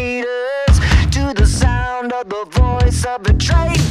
to the sound of the voice of the.